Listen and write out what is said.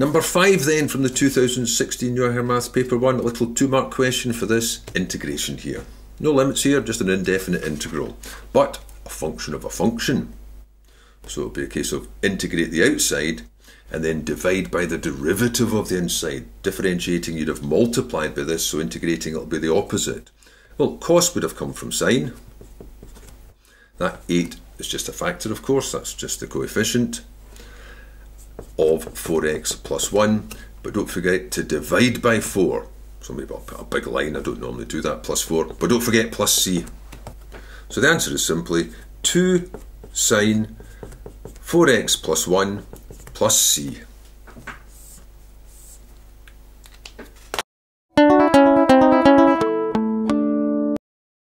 Number five, then, from the 2016 Higher Maths Paper 1, a little two mark question for this integration here. No limits here, just an indefinite integral, but a function of a function. So it'll be a case of integrate the outside and then divide by the derivative of the inside. Differentiating, you'd have multiplied by this, so integrating it'll be the opposite. Well, cos would have come from sine. That 8 is just a factor, of course, that's just the coefficient of 4x plus 1, but don't forget to divide by 4. So maybe I'll put a big line, I don't normally do that, plus 4, but don't forget plus c. So the answer is simply 2 sine 4x plus 1 plus c.